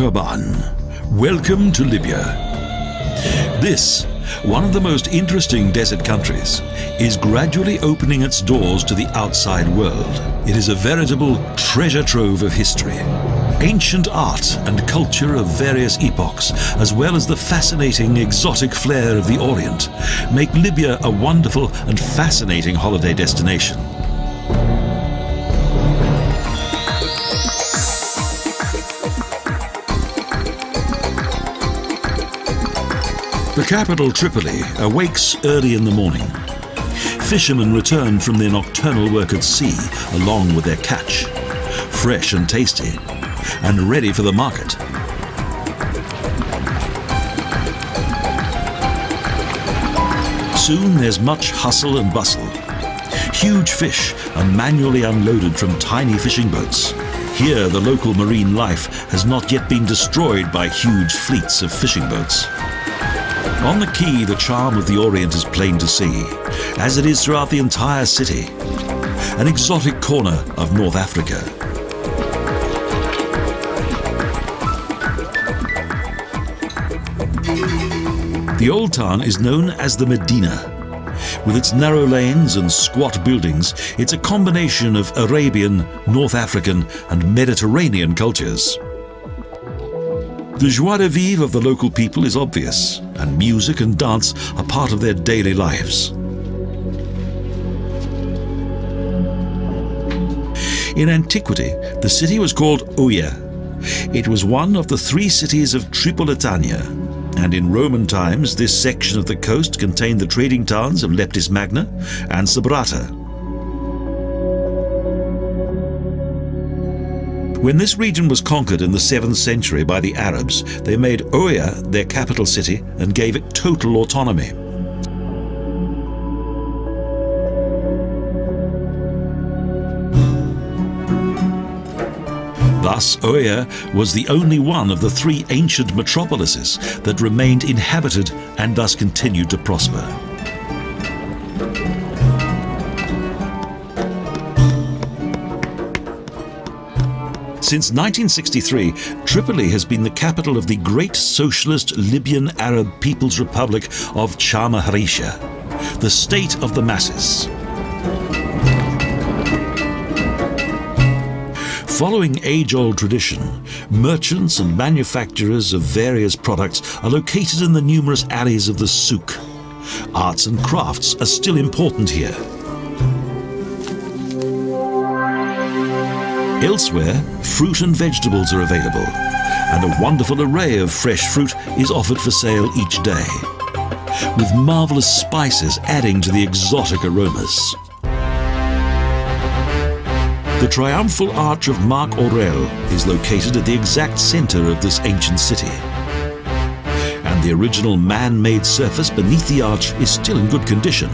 Marhaban. Welcome to Libya. This, one of the most interesting desert countries, is gradually opening its doors to the outside world. It is a veritable treasure trove of history. Ancient art and culture of various epochs, as well as the fascinating exotic flair of the Orient, make Libya a wonderful and fascinating holiday destination. The capital, Tripoli, awakes early in the morning. Fishermen return from their nocturnal work at sea along with their catch, fresh and tasty, and ready for the market. Soon there's much hustle and bustle. Huge fish are manually unloaded from tiny fishing boats. Here, the local marine life has not yet been destroyed by huge fleets of fishing boats. On the quay, the charm of the Orient is plain to see, as it is throughout the entire city. An exotic corner of North Africa. The old town is known as the Medina. With its narrow lanes and squat buildings, it's a combination of Arabian, North African, and Mediterranean cultures. The joie de vivre of the local people is obvious, and music and dance are part of their daily lives. In antiquity, the city was called Oea. It was one of the three cities of Tripolitania, and in Roman times this section of the coast contained the trading towns of Leptis Magna and Sabratha. When this region was conquered in the 7th century by the Arabs, they made Oea their capital city and gave it total autonomy. Thus, Oea was the only one of the three ancient metropolises that remained inhabited and thus continued to prosper. Since 1963, Tripoli has been the capital of the great socialist Libyan Arab People's Republic of Jamahiriya, the state of the masses. Following age-old tradition, merchants and manufacturers of various products are located in the numerous alleys of the souk. Arts and crafts are still important here. Elsewhere, fruit and vegetables are available, and a wonderful array of fresh fruit is offered for sale each day, with marvelous spices adding to the exotic aromas. The triumphal arch of Marc Aurel is located at the exact center of this ancient city. And the original man-made surface beneath the arch is still in good condition.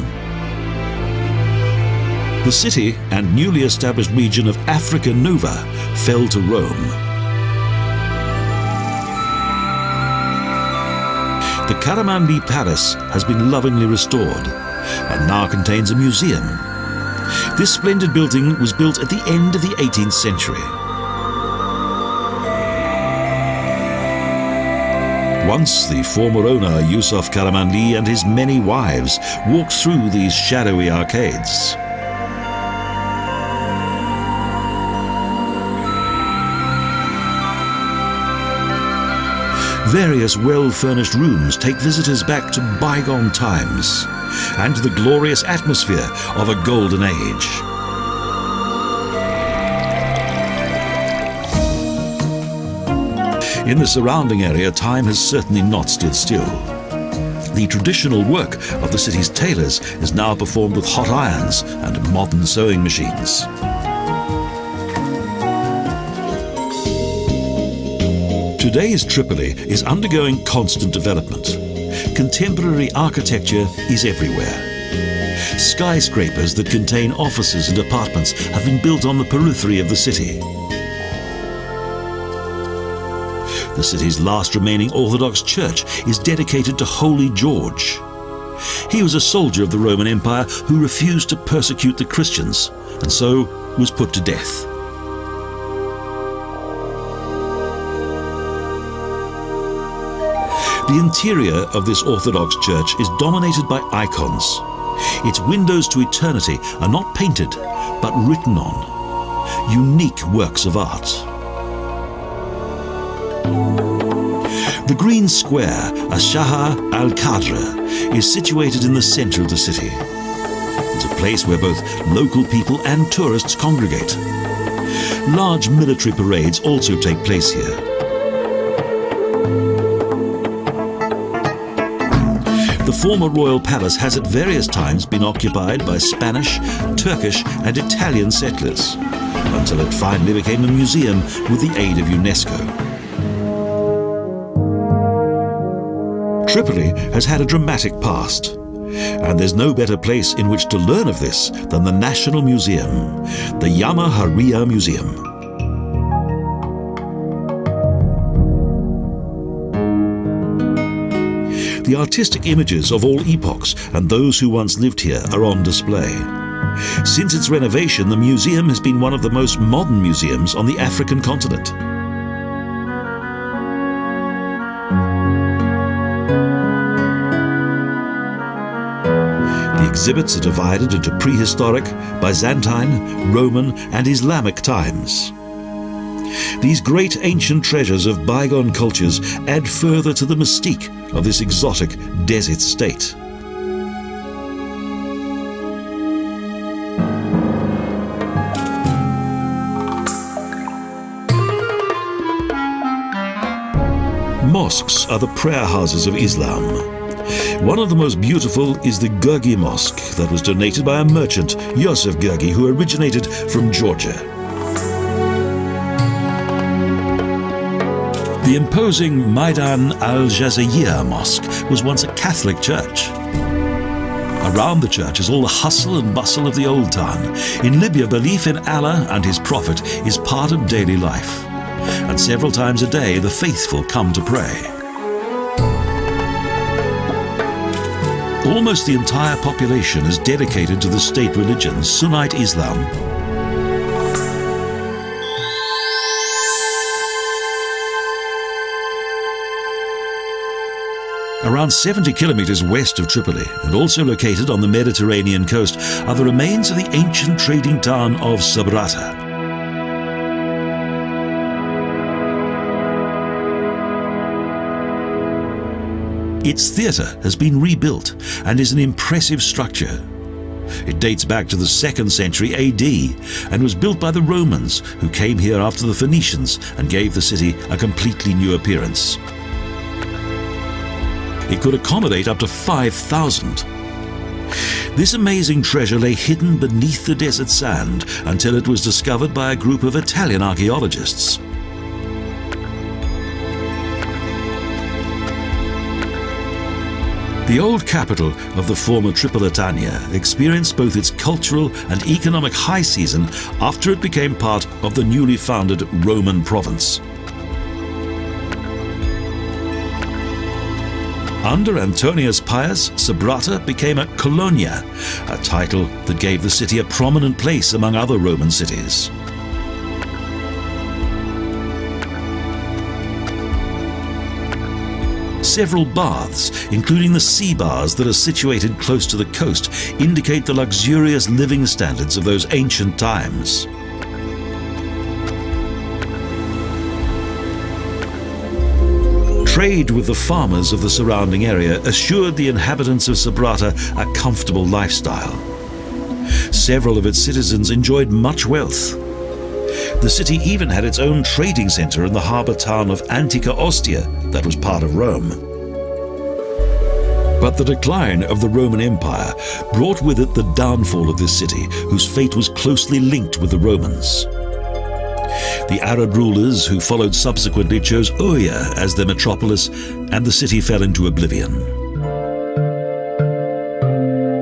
The city and newly established region of Africa Nova fell to Rome. The Karamanli Palace has been lovingly restored and now contains a museum. This splendid building was built at the end of the 18th century. Once the former owner Yusuf Karamanli and his many wives walked through these shadowy arcades. Various well-furnished rooms take visitors back to bygone times and to the glorious atmosphere of a golden age. In the surrounding area, time has certainly not stood still. The traditional work of the city's tailors is now performed with hot irons and modern sewing machines. Today's Tripoli is undergoing constant development. Contemporary architecture is everywhere. Skyscrapers that contain offices and apartments have been built on the periphery of the city. The city's last remaining Orthodox church is dedicated to Holy George. He was a soldier of the Roman Empire who refused to persecute the Christians and so was put to death. The interior of this Orthodox church is dominated by icons. Its windows to eternity are not painted, but written on. Unique works of art. The Green Square, Ashaha al-Qadra, is situated in the center of the city. It's a place where both local people and tourists congregate. Large military parades also take place here. Former royal palace has at various times been occupied by Spanish, Turkish and Italian settlers, until it finally became a museum with the aid of UNESCO. Tripoli has had a dramatic past. And there's no better place in which to learn of this than the National Museum, the Jamahiriya Museum. The artistic images of all epochs and those who once lived here are on display. Since its renovation, the museum has been one of the most modern museums on the African continent. The exhibits are divided into prehistoric, Byzantine, Roman and Islamic times. These great ancient treasures of bygone cultures add further to the mystique of this exotic desert state. Mosques are the prayer houses of Islam. One of the most beautiful is the Gurgi Mosque that was donated by a merchant, Yosef Gurgi, who originated from Georgia. The imposing Maidan al-Jazayir Mosque was once a Catholic church. Around the church is all the hustle and bustle of the old town. In Libya, belief in Allah and His Prophet is part of daily life. And several times a day, the faithful come to pray. Almost the entire population is dedicated to the state religion, Sunnite Islam. Around 70 kilometers west of Tripoli, and also located on the Mediterranean coast, are the remains of the ancient trading town of Sabratha. Its theatre has been rebuilt and is an impressive structure. It dates back to the 2nd century AD and was built by the Romans who came here after the Phoenicians and gave the city a completely new appearance. It could accommodate up to 5,000. This amazing treasure lay hidden beneath the desert sand until it was discovered by a group of Italian archaeologists. The old capital of the former Tripolitania experienced both its cultural and economic high season after it became part of the newly founded Roman province. Under Antonius Pius, Sabratha became a colonia, a title that gave the city a prominent place among other Roman cities. Several baths, including the sea bars that are situated close to the coast, indicate the luxurious living standards of those ancient times. Trade with the farmers of the surrounding area assured the inhabitants of Sabratha a comfortable lifestyle. Several of its citizens enjoyed much wealth. The city even had its own trading center in the harbor town of Antica Ostia that was part of Rome. But the decline of the Roman Empire brought with it the downfall of this city, whose fate was closely linked with the Romans. The Arab rulers who followed subsequently chose Oea as their metropolis, and the city fell into oblivion.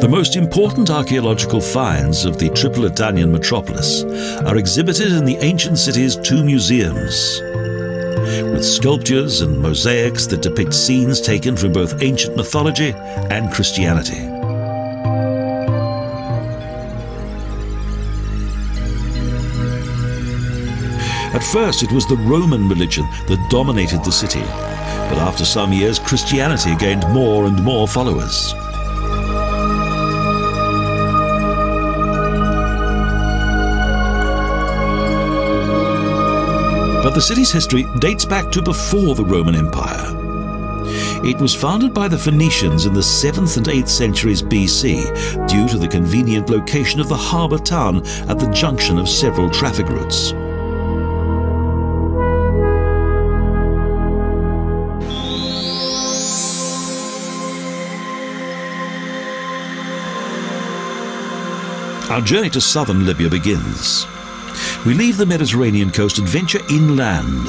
The most important archaeological finds of the Tripolitanian metropolis are exhibited in the ancient city's two museums with sculptures and mosaics that depict scenes taken from both ancient mythology and Christianity. At first, it was the Roman religion that dominated the city, but after some years, Christianity gained more and more followers. But the city's history dates back to before the Roman Empire. It was founded by the Phoenicians in the 7th and 8th centuries BC due to the convenient location of the harbour town at the junction of several traffic routes. Our journey to southern Libya begins. We leave the Mediterranean coast and venture inland.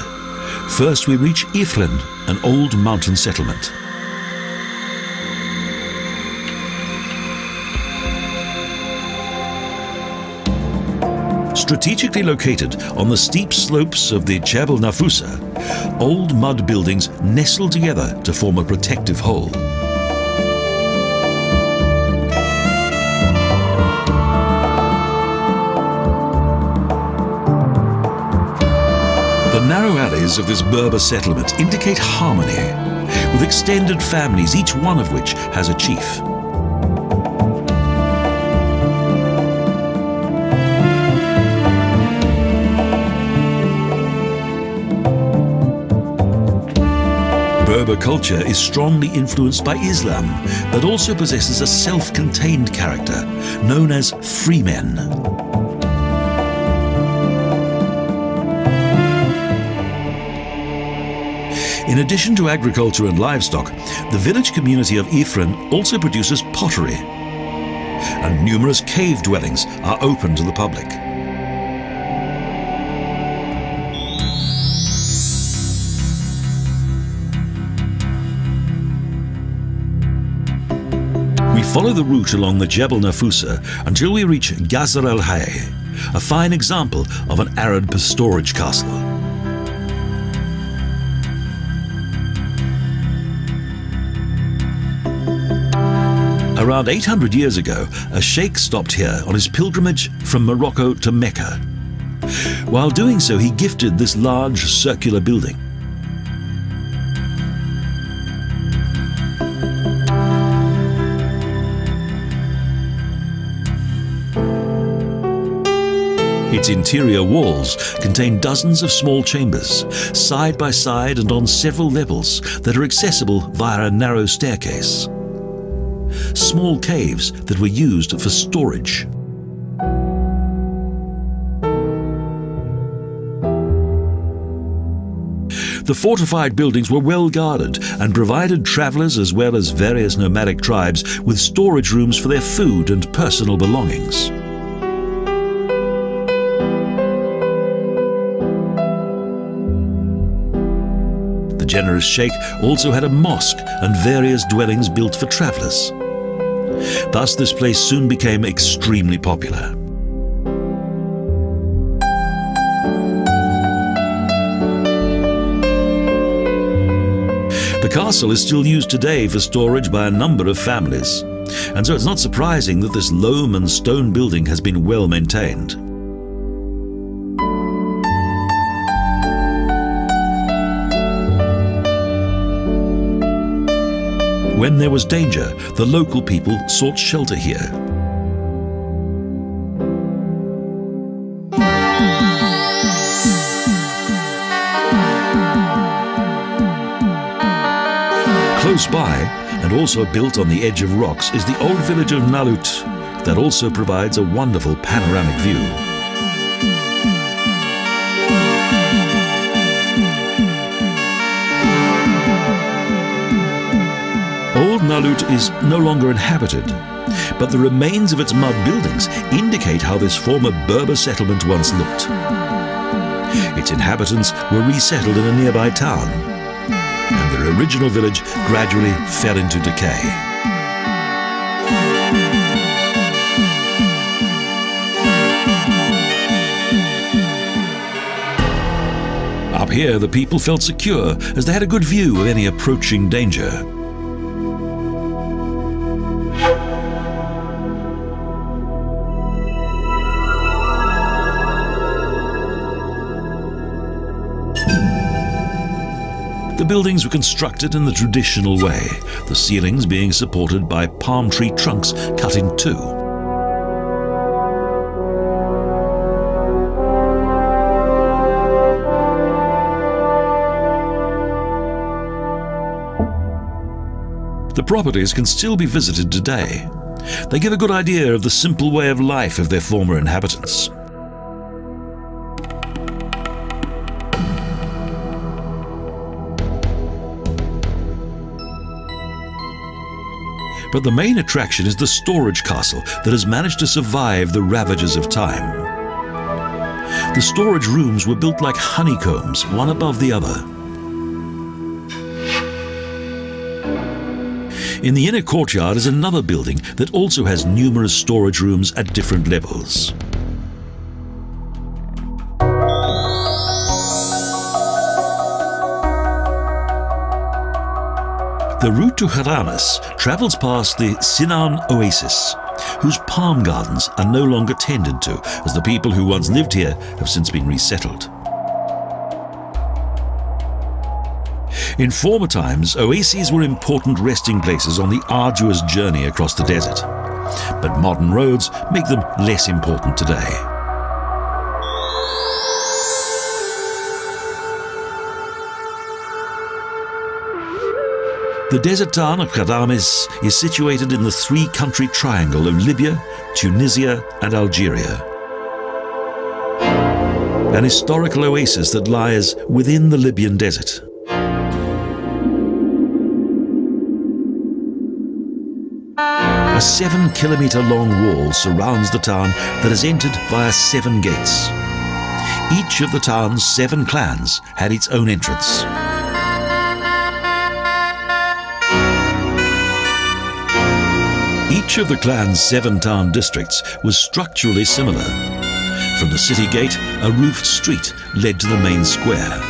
First, we reach Ifrin, an old mountain settlement. Strategically located on the steep slopes of the Jebel Nafusa, old mud buildings nestle together to form a protective whole. The narrow alleys of this Berber settlement indicate harmony, with extended families, each one of which has a chief. Berber culture is strongly influenced by Islam, but also possesses a self-contained character known as freemen. In addition to agriculture and livestock, the village community of Ifrin also produces pottery. And numerous cave dwellings are open to the public. We follow the route along the Jebel Nafusa until we reach Ghazar el Hay, a fine example of an arid pastorage castle. Around 800 years ago, a sheikh stopped here on his pilgrimage from Morocco to Mecca. While doing so, he gifted this large circular building. Its interior walls contain dozens of small chambers, side by side and on several levels, that are accessible via a narrow staircase. Small caves that were used for storage. The fortified buildings were well guarded and provided travelers as well as various nomadic tribes with storage rooms for their food and personal belongings. The generous sheikh also had a mosque and various dwellings built for travelers. Thus, this place soon became extremely popular. The castle is still used today for storage by a number of families, and so it's not surprising that this loam and stone building has been well maintained. When there was danger, the local people sought shelter here. Close by, and also built on the edge of rocks, is the old village of Nalut that also provides a wonderful panoramic view. Nalut is no longer inhabited, but the remains of its mud buildings indicate how this former Berber settlement once looked. Its inhabitants were resettled in a nearby town, and their original village gradually fell into decay. Up here, the people felt secure as they had a good view of any approaching danger. The buildings were constructed in the traditional way, the ceilings being supported by palm tree trunks cut in two. The properties can still be visited today. They give a good idea of the simple way of life of their former inhabitants. But the main attraction is the storage castle that has managed to survive the ravages of time. The storage rooms were built like honeycombs, one above the other. In the inner courtyard is another building that also has numerous storage rooms at different levels. The route to Ghadames travels past the Sinan Oasis, whose palm gardens are no longer tended to, as the people who once lived here have since been resettled. In former times, oases were important resting places on the arduous journey across the desert. But modern roads make them less important today. The desert town of Ghadames is situated in the three-country triangle of Libya, Tunisia and Algeria. An historical oasis that lies within the Libyan desert. A seven kilometer long wall surrounds the town that is entered via seven gates. Each of the town's seven clans had its own entrance. Each of the clan's seven town districts was structurally similar. From the city gate, a roofed street led to the main square.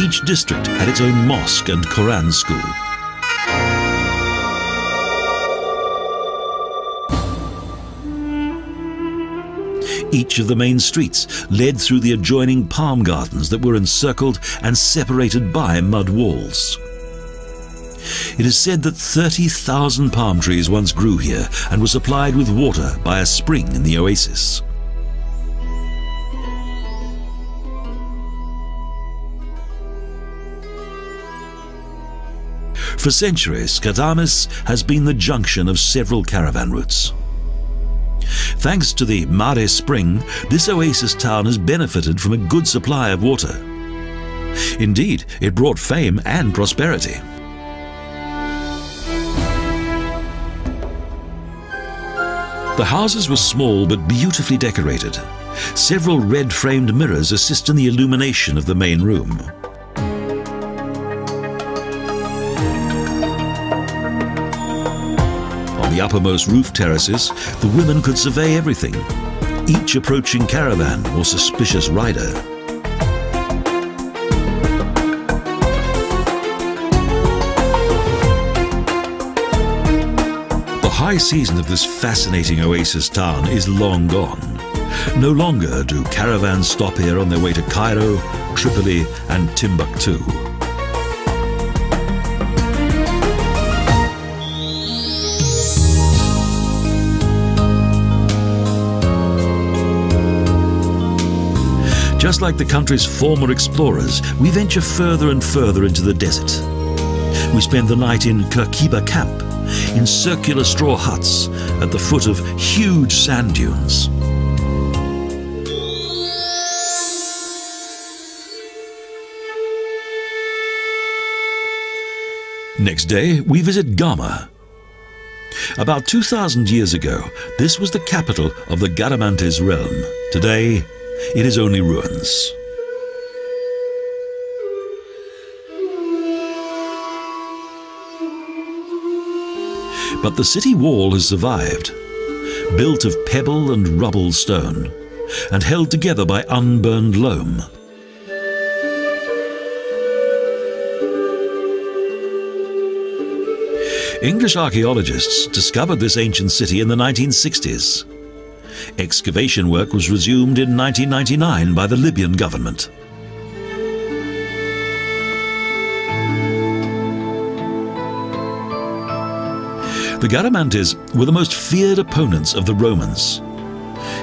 Each district had its own mosque and Quran school. Each of the main streets led through the adjoining palm gardens that were encircled and separated by mud walls. It is said that 30,000 palm trees once grew here and were supplied with water by a spring in the oasis. For centuries, Ghadames has been the junction of several caravan routes. Thanks to the Mare Spring, this oasis town has benefited from a good supply of water. Indeed, it brought fame and prosperity. The houses were small but beautifully decorated. Several red-framed mirrors assist in the illumination of the main room. Uppermost roof terraces, the women could survey everything, each approaching caravan or suspicious rider. The high season of this fascinating oasis town is long gone. No longer do caravans stop here on their way to Cairo, Tripoli and Timbuktu. Just like the country's former explorers, we venture further and further into the desert. We spend the night in Kirkiba camp, in circular straw huts at the foot of huge sand dunes. Next day, we visit Garma. About 2,000 years ago, this was the capital of the Garamantes realm. Today, it is only ruins. But the city wall has survived, built of pebble and rubble stone, and held together by unburned loam. English archaeologists discovered this ancient city in the 1960s. Excavation work was resumed in 1999 by the Libyan government. The Garamantes were the most feared opponents of the Romans.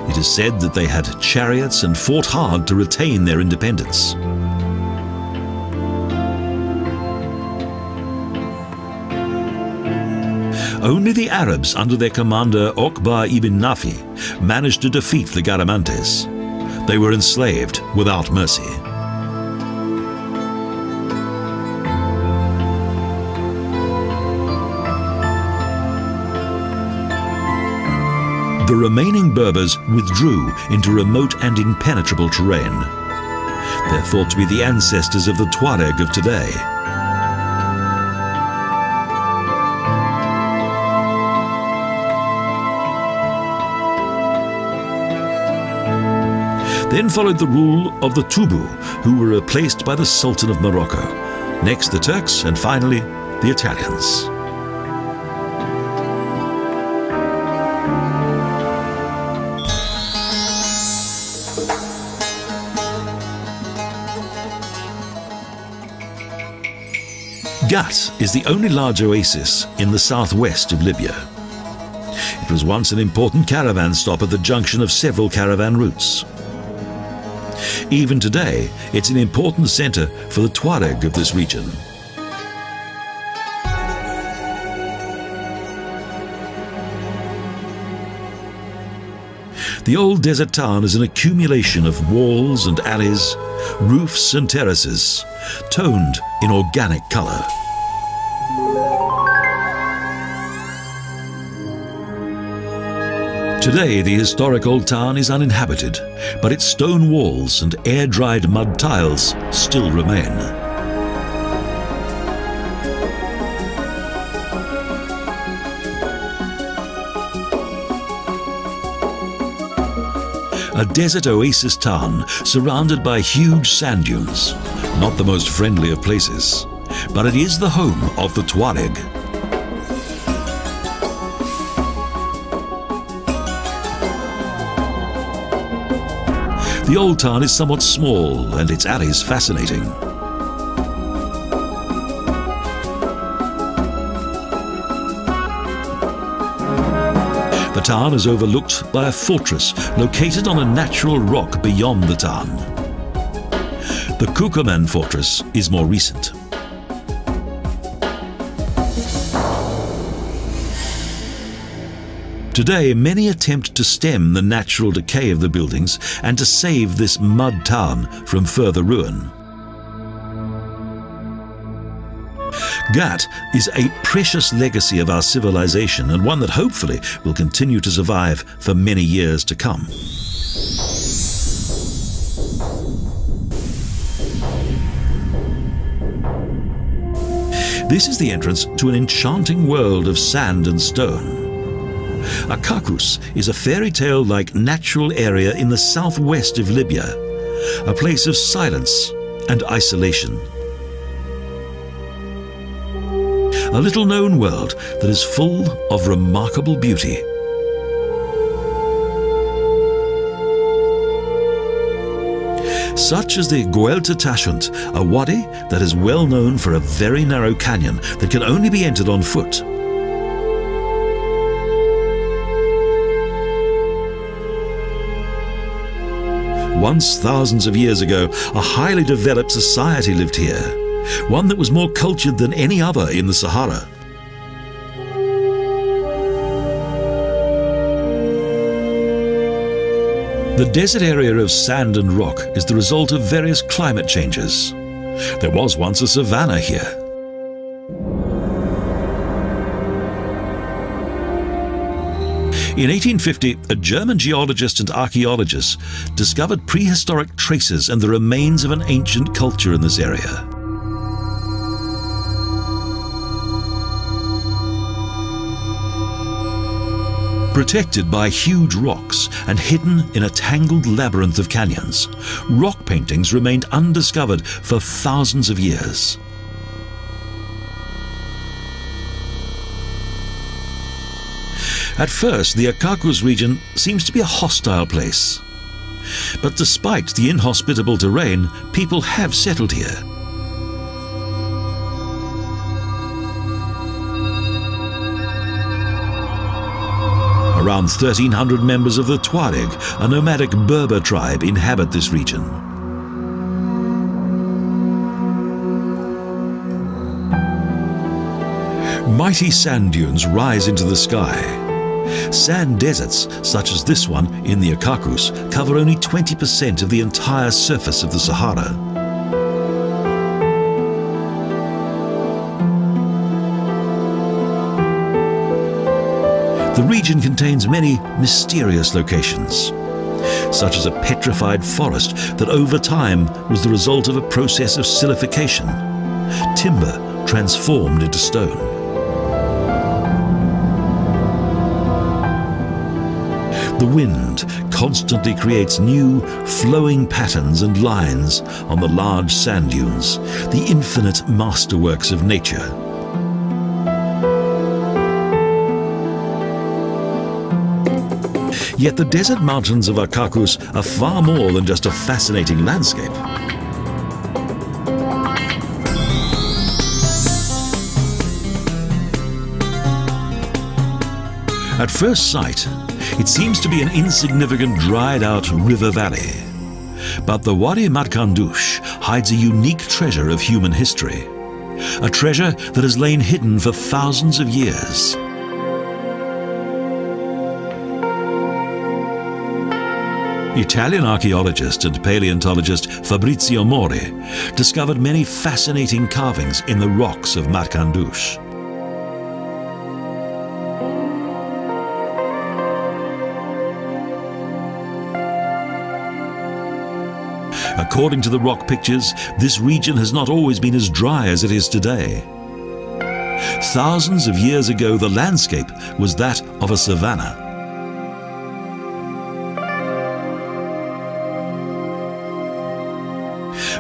It is said that they had chariots and fought hard to retain their independence. Only the Arabs under their commander Okba ibn Nafi managed to defeat the Garamantes. They were enslaved without mercy. The remaining Berbers withdrew into remote and impenetrable terrain. They're thought to be the ancestors of the Tuareg of today. Then followed the rule of the Tubu, who were replaced by the Sultan of Morocco. Next the Turks, and finally the Italians. Ghat is the only large oasis in the southwest of Libya. It was once an important caravan stop at the junction of several caravan routes. Even today, it's an important center for the Tuareg of this region. The old desert town is an accumulation of walls and alleys, roofs and terraces, toned in organic color. Today, the historic old town is uninhabited, but its stone walls and air-dried mud tiles still remain. A desert oasis town surrounded by huge sand dunes. Not the most friendly of places, but it is the home of the Tuareg. The old town is somewhat small and its alleys fascinating. The town is overlooked by a fortress located on a natural rock beyond the town. The Kukuman fortress is more recent. Today, many attempt to stem the natural decay of the buildings and to save this mud town from further ruin. Ghat is a precious legacy of our civilization and one that hopefully will continue to survive for many years to come. This is the entrance to an enchanting world of sand and stone. Akakus is a fairy tale like natural area in the southwest of Libya, a place of silence and isolation. A little known world that is full of remarkable beauty. Such as the Guelta Tashunt, a wadi that is well known for a very narrow canyon that can only be entered on foot. Once, thousands of years ago, a highly developed society lived here, one that was more cultured than any other in the Sahara. The desert area of sand and rock is the result of various climate changes. There was once a savanna here. In 1850, a German geologist and archaeologist discovered prehistoric traces and the remains of an ancient culture in this area. Protected by huge rocks and hidden in a tangled labyrinth of canyons, rock paintings remained undiscovered for thousands of years. At first, the Akakus region seems to be a hostile place. But despite the inhospitable terrain, people have settled here. Around 1,300 members of the Tuareg, a nomadic Berber tribe, inhabit this region. Mighty sand dunes rise into the sky. Sand deserts, such as this one in the Akakus, cover only 20% of the entire surface of the Sahara. The region contains many mysterious locations, such as a petrified forest that over time was the result of a process of silification, timber transformed into stone. The wind constantly creates new, flowing patterns and lines on the large sand dunes, the infinite masterworks of nature. Yet the desert mountains of Akakus are far more than just a fascinating landscape. At first sight, it seems to be an insignificant dried out river valley. But the Wadi Matkandush hides a unique treasure of human history. A treasure that has lain hidden for thousands of years. Italian archaeologist and paleontologist Fabrizio Mori discovered many fascinating carvings in the rocks of Matkandush. According to the rock pictures, this region has not always been as dry as it is today. Thousands of years ago, the landscape was that of a savanna.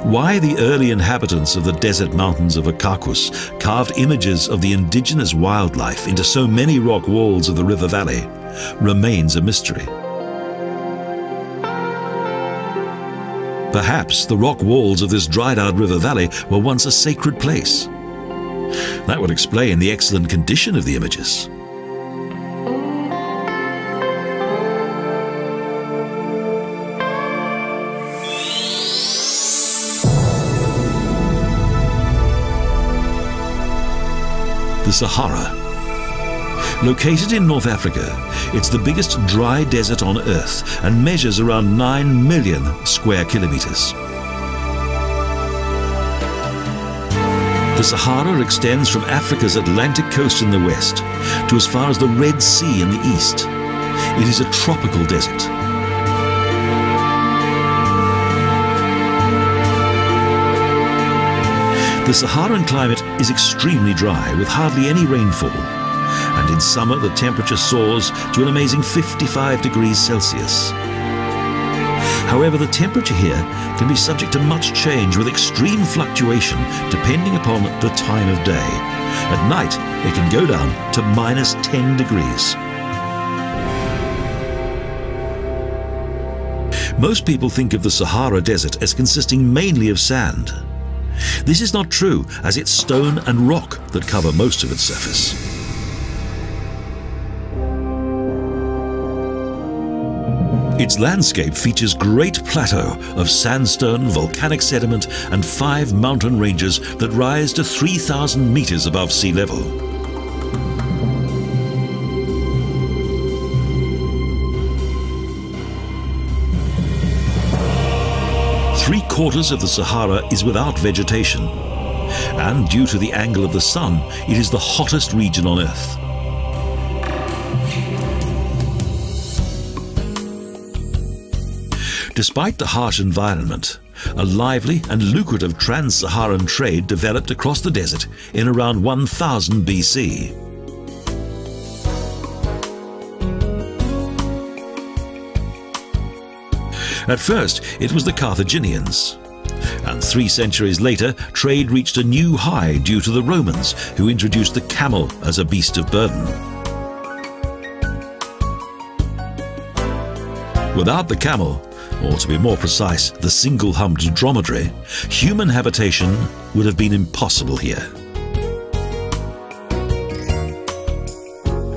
why the early inhabitants of the desert mountains of Akakus carved images of the indigenous wildlife into so many rock walls of the river valley remains a mystery. Perhaps the rock walls of this dried out river valley were once a sacred place. That would explain the excellent condition of the images. the Sahara. Located in North Africa, it's the biggest dry desert on Earth and measures around 9 million square kilometers. The Sahara extends from Africa's Atlantic coast in the west to as far as the Red Sea in the east. It is a tropical desert. The Saharan climate is extremely dry with hardly any rainfall. And in summer, the temperature soars to an amazing 55 degrees Celsius. However, the temperature here can be subject to much change with extreme fluctuation depending upon the time of day. At night, it can go down to minus 10 degrees. Most people think of the Sahara Desert as consisting mainly of sand. This is not true, as it's stone and rock that cover most of its surface. Its landscape features great plateau of sandstone, volcanic sediment and five mountain ranges that rise to 3,000 meters above sea level. Three quarters of the Sahara is without vegetation. And due to the angle of the sun, it is the hottest region on Earth. Despite the harsh environment, a lively and lucrative trans-Saharan trade developed across the desert in around 1000 BC. At first, it was the Carthaginians. And three centuries later, trade reached a new high due to the Romans, who introduced the camel as a beast of burden. Without the camel, or to be more precise, the single-humped dromedary, human habitation would have been impossible here.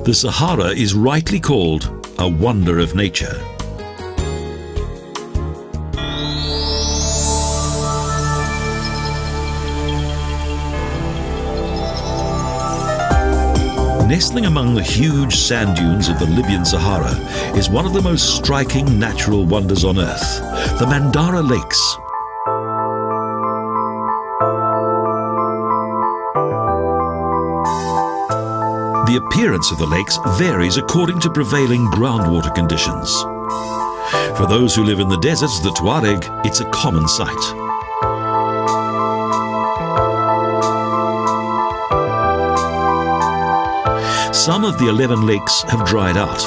The Sahara is rightly called a wonder of nature. Nestling among the huge sand dunes of the Libyan Sahara is one of the most striking natural wonders on Earth, the Mandara Lakes. The appearance of the lakes varies according to prevailing groundwater conditions. For those who live in the deserts, the Tuareg, it's a common sight. Some of the 11 lakes have dried out,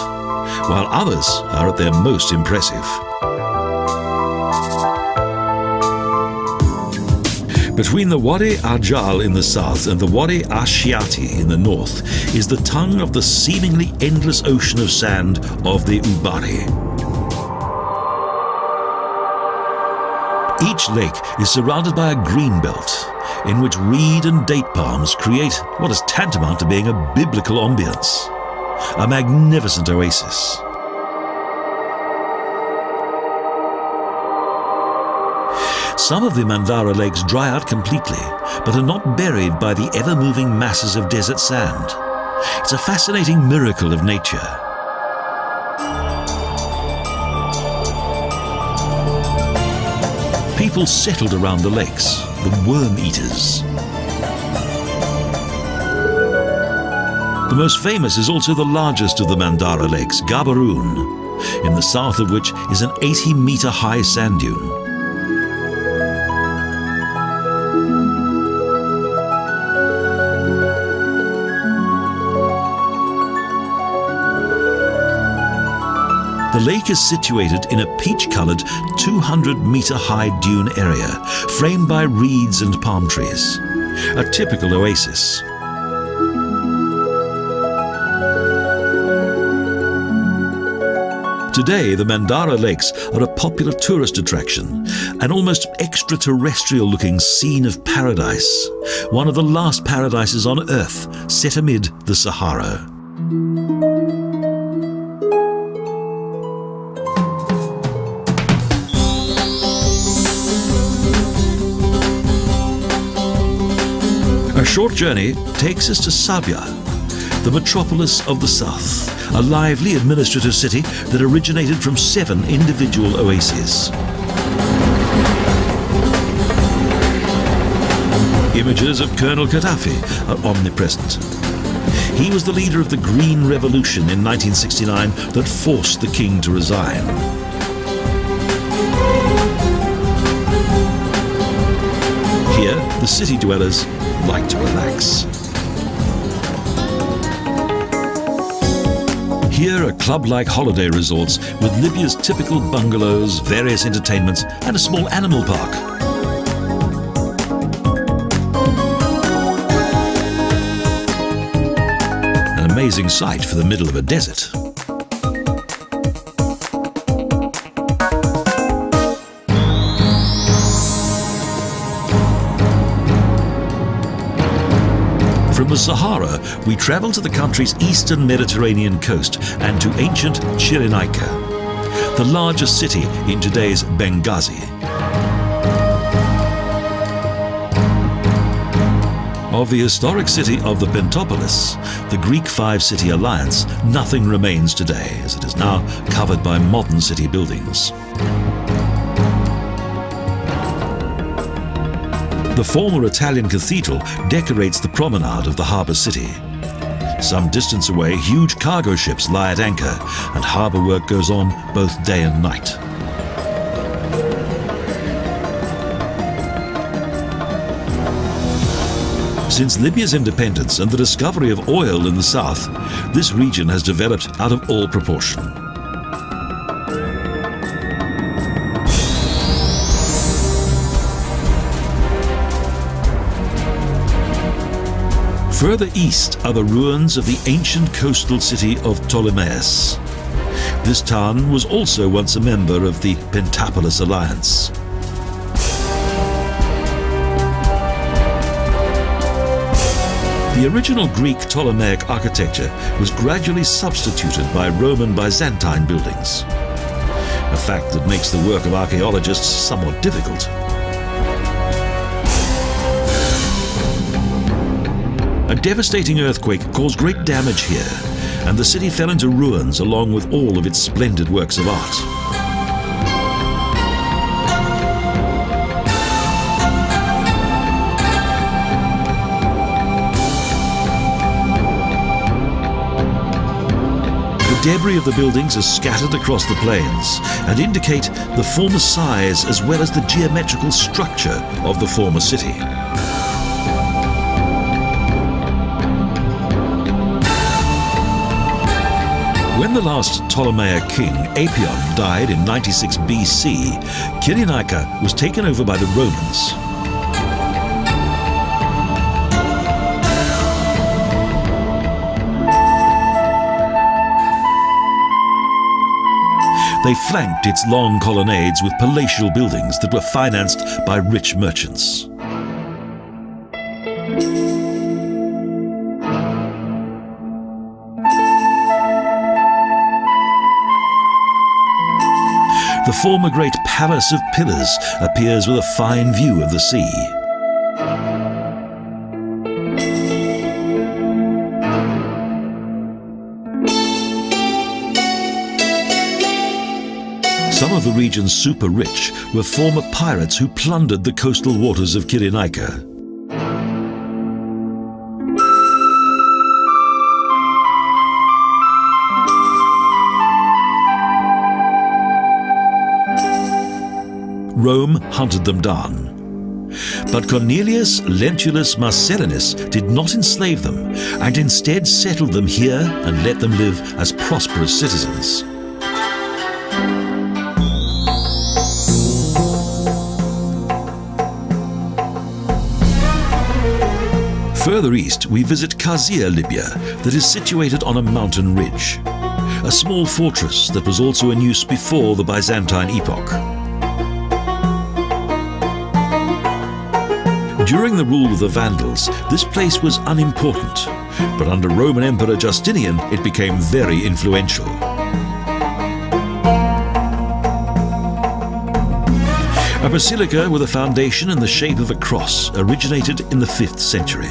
while others are at their most impressive. Between the Wadi Ajal in the south and the Wadi Ashiati in the north is the tongue of the seemingly endless ocean of sand of the Ubari. Each lake is surrounded by a green belt in which reed and date palms create what is tantamount to being a biblical ambience, a magnificent oasis. Some of the Mandara lakes dry out completely, but are not buried by the ever-moving masses of desert sand. It's a fascinating miracle of nature. People settled around the lakes, the worm eaters. The most famous is also the largest of the Mandara lakes, Gaberoun, in the south of which is an 80 meter high sand dune. Lake is situated in a peach-coloured 200-metre-high dune area, framed by reeds and palm trees. A typical oasis. Today, the Mandara Lakes are a popular tourist attraction, an almost extraterrestrial looking scene of paradise, one of the last paradises on Earth set amid the Sahara. Short journey takes us to Sabha, the metropolis of the south, a lively administrative city that originated from seven individual oases. Images of Colonel Gaddafi are omnipresent. He was the leader of the Green Revolution in 1969 that forced the king to resign. Here, the city dwellers like to relax. Here are club-like holiday resorts with Libya's typical bungalows, various entertainments and a small animal park. An amazing sight for the middle of a desert. The Sahara, we travel to the country's eastern Mediterranean coast and to ancient Cyrenaica, the largest city in today's Benghazi. Of the historic city of the Pentapolis, the Greek five-city alliance, nothing remains today, as it is now covered by modern city buildings. The former Italian cathedral decorates the promenade of the harbour city. Some distance away, huge cargo ships lie at anchor, and harbour work goes on both day and night. Since Libya's independence and the discovery of oil in the south, this region has developed out of all proportion. Further east are the ruins of the ancient coastal city of Ptolemais. This town was also once a member of the Pentapolis Alliance. The original Greek Ptolemaic architecture was gradually substituted by Roman Byzantine buildings, a fact that makes the work of archaeologists somewhat difficult. Devastating earthquake caused great damage here, and the city fell into ruins along with all of its splendid works of art. The debris of the buildings is scattered across the plains and indicate the former size as well as the geometrical structure of the former city. When the last Ptolemaic king, Apion, died in 96 BC, Cyrenaica was taken over by the Romans. They flanked its long colonnades with palatial buildings that were financed by rich merchants. The former great Palace of Pillars appears with a fine view of the sea. Some of the region's super rich were former pirates who plundered the coastal waters of Cyrenaica. Rome hunted them down. But Cornelius Lentulus Marcellinus did not enslave them, and instead settled them here and let them live as prosperous citizens. Further east, we visit Qasr, Libya, that is situated on a mountain ridge. A small fortress that was also in use before the Byzantine epoch. During the rule of the Vandals, this place was unimportant, but under Roman Emperor Justinian it became very influential. A basilica with a foundation in the shape of a cross originated in the 5th century.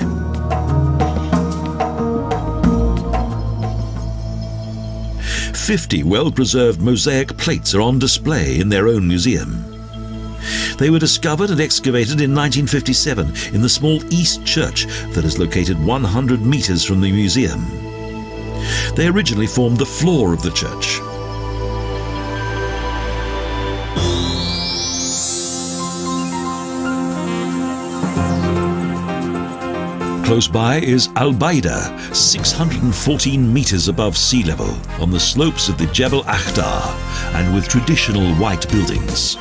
Fifty well-preserved mosaic plates are on display in their own museum. They were discovered and excavated in 1957 in the small East Church that is located 100 meters from the museum. They originally formed the floor of the church. Close by is Al Baida, 614 meters above sea level, on the slopes of the Jebel Akhdar, and with traditional white buildings.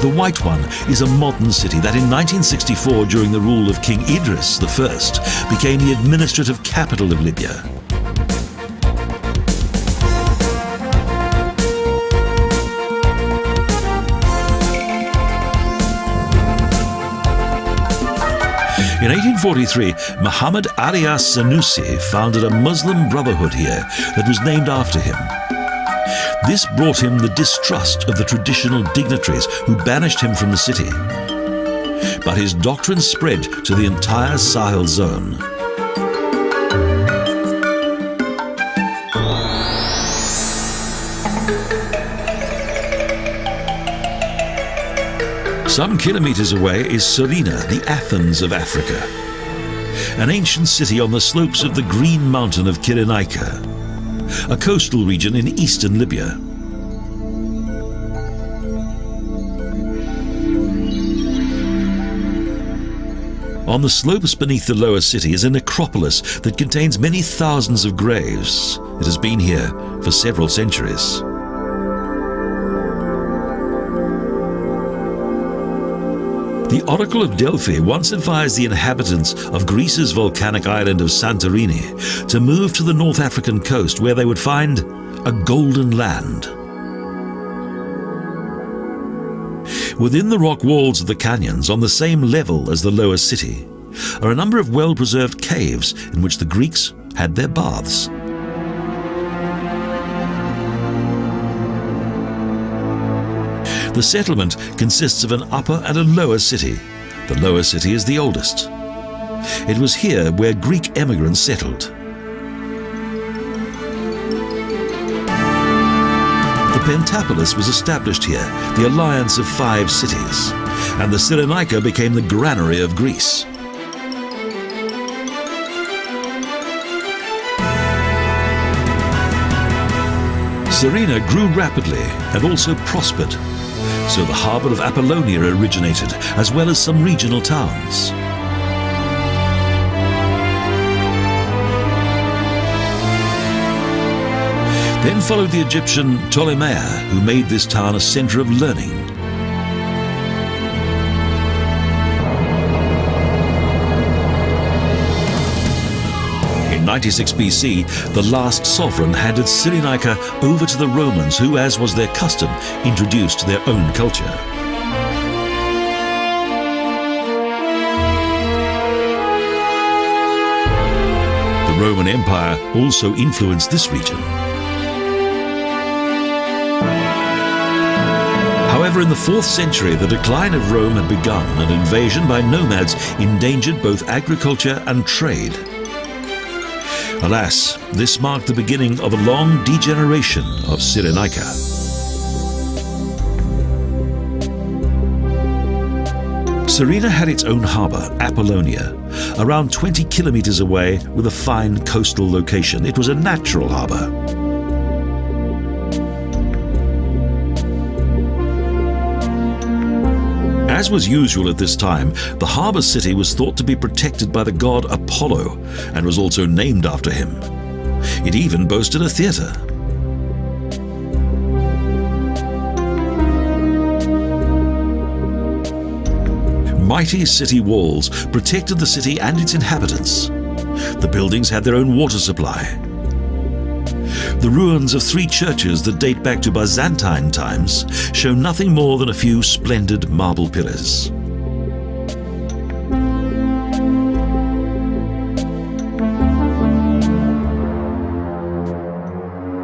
The White One is a modern city that in 1964, during the rule of King Idris I, became the administrative capital of Libya. In 1843, Muhammad Ali as-Sanusi founded a Muslim brotherhood here that was named after him. This brought him the distrust of the traditional dignitaries who banished him from the city. But his doctrine spread to the entire Sahel zone. Some kilometers away is Cyrene, the Athens of Africa. An ancient city on the slopes of the green mountain of Cyrenaica, a coastal region in eastern Libya. On the slopes beneath the lower city is a necropolis that contains many thousands of graves. It has been here for several centuries. The Oracle of Delphi once advised the inhabitants of Greece's volcanic island of Santorini to move to the North African coast where they would find a golden land. Within the rock walls of the canyons, on the same level as the lower city, are a number of well-preserved caves in which the Greeks had their baths. The settlement consists of an upper and a lower city. The lower city is the oldest. It was here where Greek emigrants settled. The Pentapolis was established here, the alliance of five cities, and the Cyrenaica became the granary of Greece. Cyrene grew rapidly and also prospered so the harbour of Apollonia originated, as well as some regional towns. Then followed the Egyptian Ptolemies, who made this town a centre of learning. 96 BC, the last sovereign handed Cyrenaica over to the Romans who, as was their custom, introduced their own culture. The Roman Empire also influenced this region. However, in the 4th century, the decline of Rome had begun and invasion by nomads endangered both agriculture and trade. Alas, this marked the beginning of a long degeneration of Cyrenaica. Cyrene had its own harbour, Apollonia, around 20 kilometres away with a fine coastal location. It was a natural harbour. As was usual at this time, the harbour city was thought to be protected by the god Apollo and was also named after him. It even boasted a theatre. Mighty city walls protected the city and its inhabitants. The buildings had their own water supply, the ruins of three churches that date back to Byzantine times show nothing more than a few splendid marble pillars.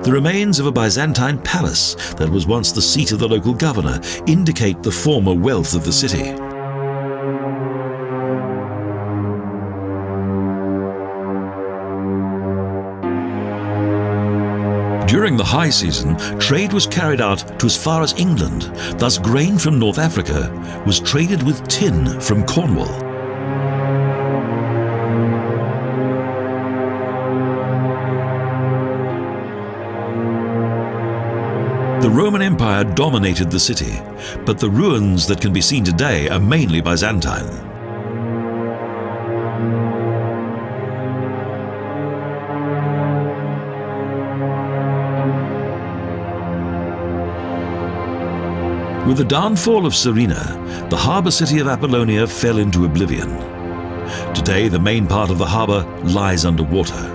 The remains of a Byzantine palace that was once the seat of the local governor indicate the former wealth of the city. During the high season, trade was carried out to as far as England. Thus, grain from North Africa was traded with tin from Cornwall. The Roman Empire dominated the city, but the ruins that can be seen today are mainly Byzantine. With the downfall of Cyrene, the harbour city of Apollonia fell into oblivion. Today, the main part of the harbour lies underwater.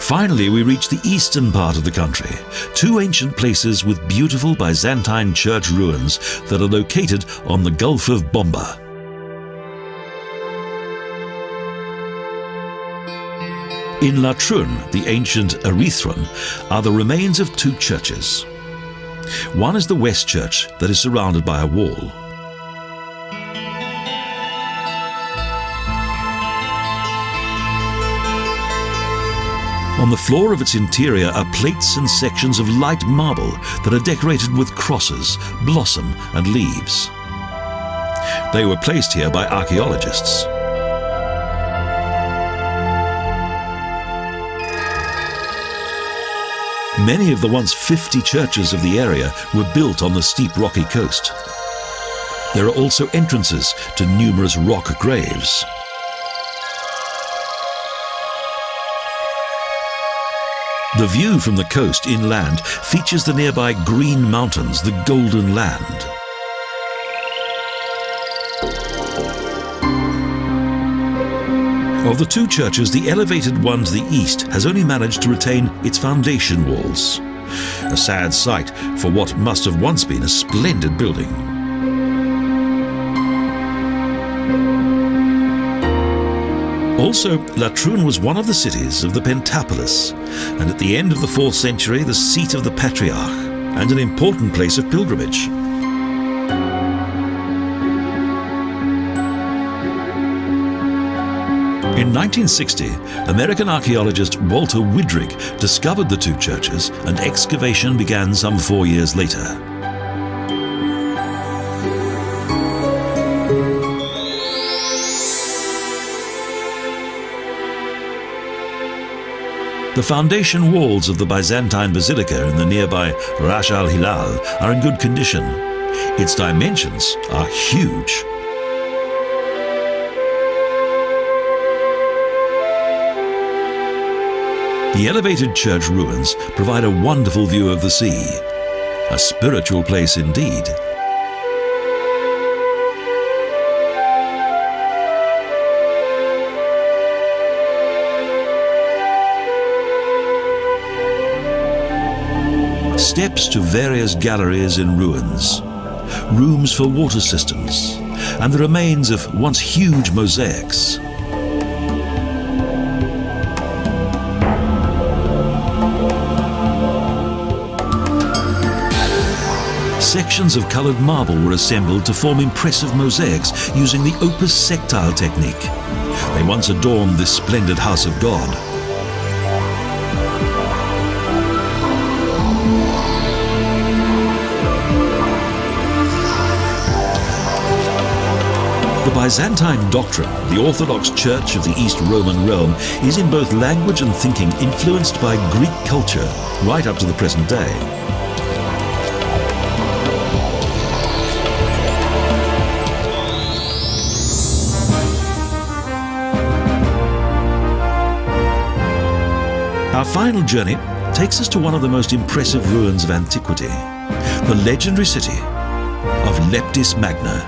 Finally, we reach the eastern part of the country, two ancient places with beautiful Byzantine church ruins that are located on the Gulf of Bomba. In Latrun, the ancient Erythron, are the remains of two churches. One is the West Church that is surrounded by a wall. On the floor of its interior are plates and sections of light marble that are decorated with crosses, blossom and leaves. They were placed here by archaeologists. Many of the once 50 churches of the area were built on the steep rocky coast. There are also entrances to numerous rock graves. The view from the coast inland features the nearby green mountains, the Golden Land. Of the two churches, the elevated one to the east has only managed to retain its foundation walls. A sad sight for what must have once been a splendid building. Also, Latrun was one of the cities of the Pentapolis, and at the end of the 4th century, the seat of the Patriarch, and an important place of pilgrimage. In 1960, American archaeologist Walter Widrig discovered the two churches and excavation began some four years later. The foundation walls of the Byzantine Basilica in the nearby Ras al Hilal are in good condition. Its dimensions are huge. The elevated church ruins provide a wonderful view of the sea. A spiritual place indeed. Steps to various galleries in ruins, rooms for water systems, and the remains of once huge mosaics. Sections of coloured marble were assembled to form impressive mosaics using the opus sectile technique. They once adorned this splendid house of God. The Byzantine doctrine, the Orthodox Church of the East Roman realm, is in both language and thinking influenced by Greek culture right up to the present day. Our final journey takes us to one of the most impressive ruins of antiquity, the legendary city of Leptis Magna.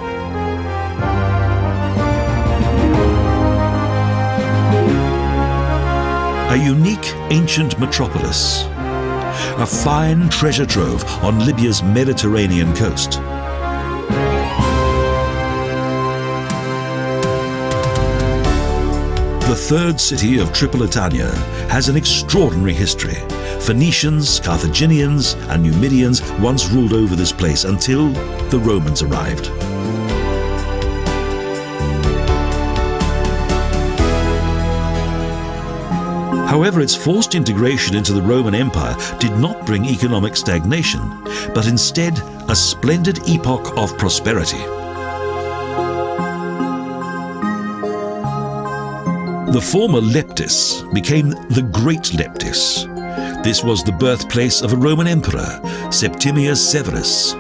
A unique ancient metropolis, a fine treasure trove on Libya's Mediterranean coast. The third city of Tripolitania has an extraordinary history. Phoenicians, Carthaginians, and Numidians once ruled over this place until the Romans arrived. However, its forced integration into the Roman Empire did not bring economic stagnation, but instead a splendid epoch of prosperity. The former Leptis became the Great Leptis. This was the birthplace of a Roman emperor, Septimius Severus.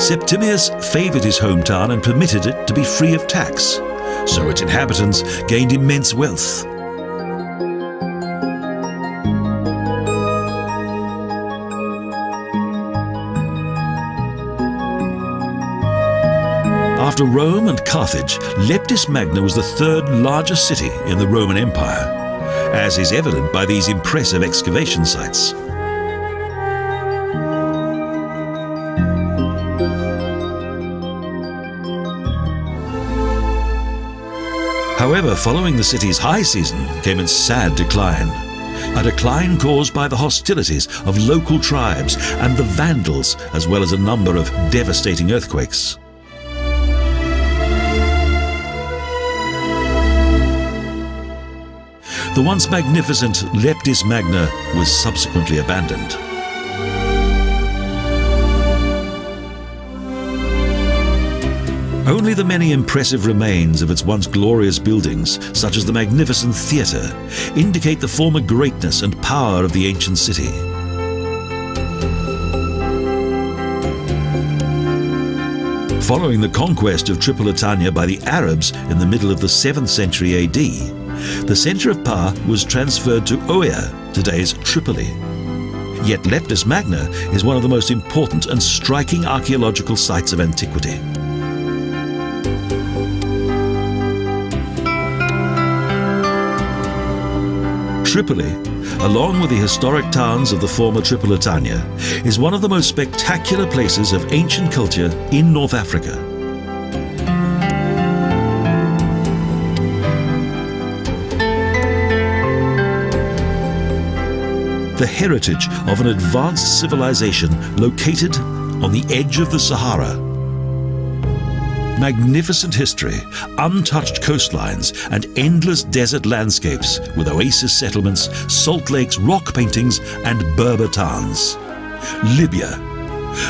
Septimius favoured his hometown and permitted it to be free of tax, so its inhabitants gained immense wealth. After Rome and Carthage, Leptis Magna was the third largest city in the Roman Empire, as is evident by these impressive excavation sites. However, following the city's high season came its sad decline. A decline caused by the hostilities of local tribes and the Vandals, as well as a number of devastating earthquakes. The once magnificent Leptis Magna was subsequently abandoned. Only the many impressive remains of its once glorious buildings, such as the magnificent theatre, indicate the former greatness and power of the ancient city. Following the conquest of Tripolitania by the Arabs in the middle of the 7th century AD, the centre of power was transferred to Oea, today's Tripoli. Yet Leptis Magna is one of the most important and striking archaeological sites of antiquity. Tripoli, along with the historic towns of the former Tripolitania, is one of the most spectacular places of ancient culture in North Africa. The heritage of an advanced civilization located on the edge of the Sahara magnificent history, untouched coastlines, and endless desert landscapes with oasis settlements, salt lakes, rock paintings, and Berber towns. Libya,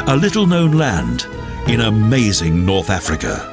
a little known land in amazing North Africa.